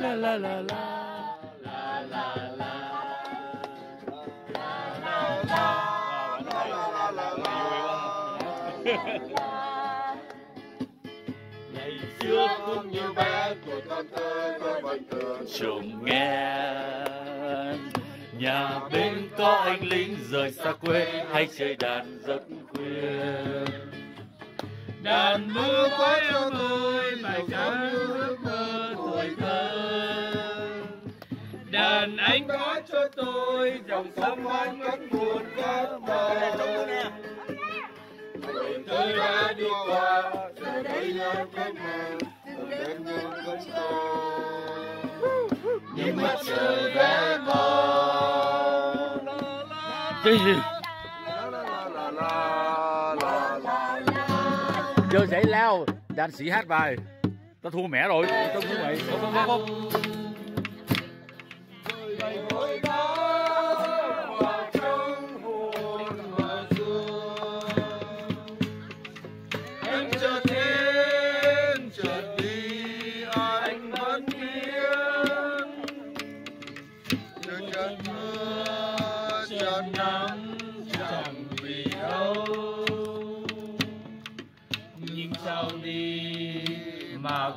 la la la la. ngày xưa cũng như bé, tuổi con thơ tôi vẫn thường Trùng nghe. Nhà bên có anh lính rời xa quê, Hay chơi đàn giấc khuya. Đàn mưa quá yêu tôi bài ca ước mơ tuổi thơ đàn anh có cho tôi, dòng sông hoan cánh buồn cất mơ tuổi tôi đã đi qua, giờ đây là cách nào đến những con sâu nhưng mặt trời bé cái gì? Giờ dậy leo đàn sĩ hát bài. Ta thua mẹ rồi. Tao thua mày không không không.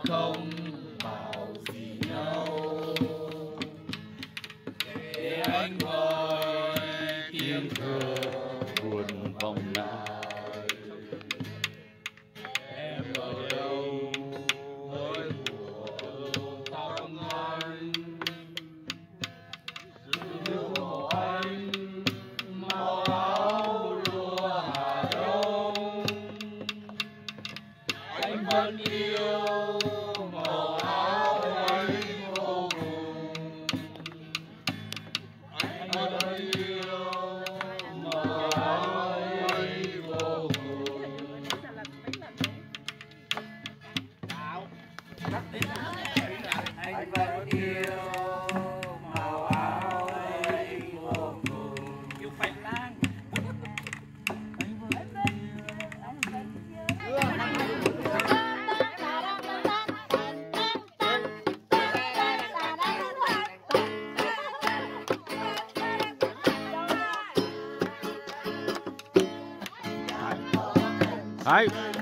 không All right.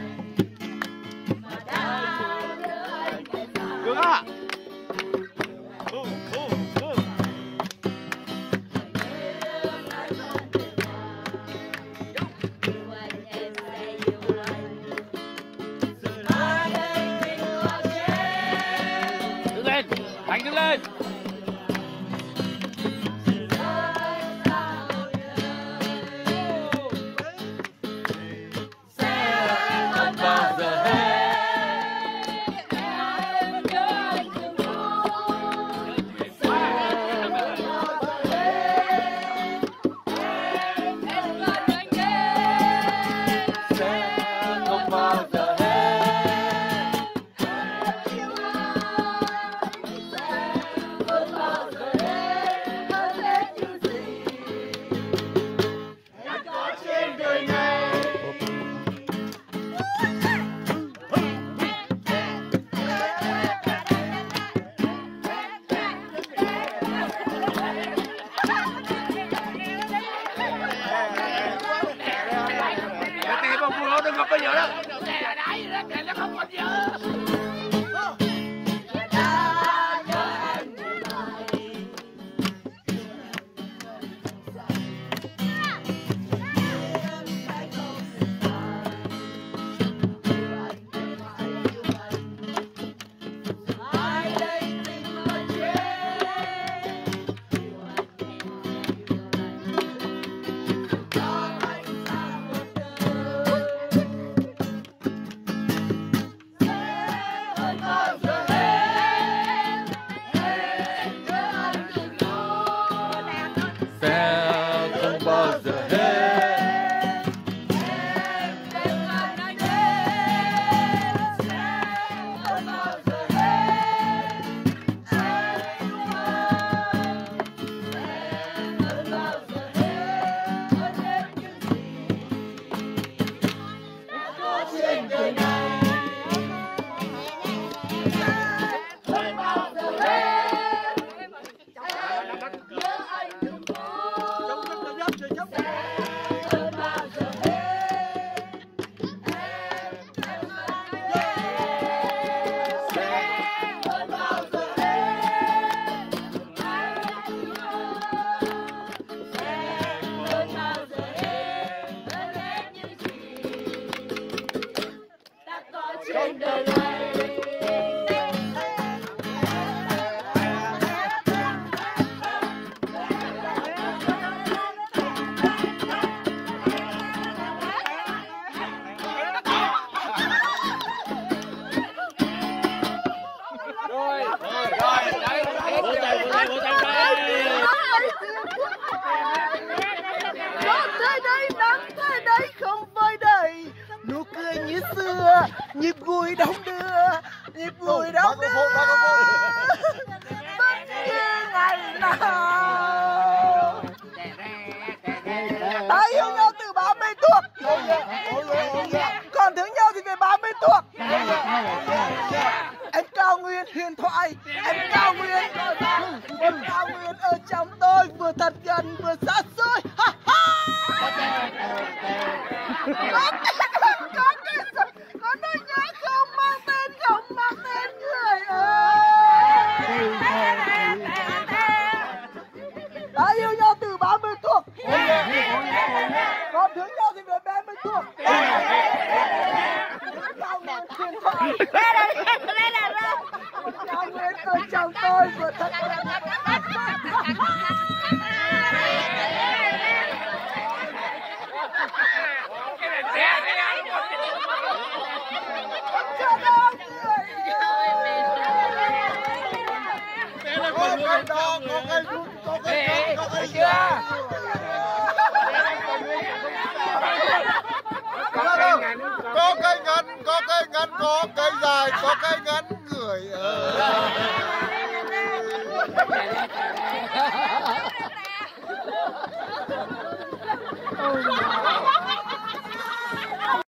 xưa nhịp vui đong đưa nhịp vui đong đưa. bất cứ ngày nào. Cao nguyên ở trong tôi vừa thật cho đông người có cái đó có cái rút có cái có cái chưa có cái cây ngắn có cây dài có cây ngắn người ở ừ.